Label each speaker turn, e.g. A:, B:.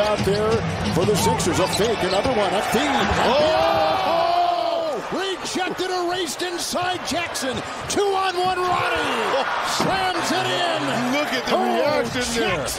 A: out there for the Sixers. A fake, another one, a feed. Oh! oh! Rejected, erased inside Jackson. Two on one, Roddy Slams it in.
B: Look at the
A: Oh,
B: reaction there.
A: Jackson.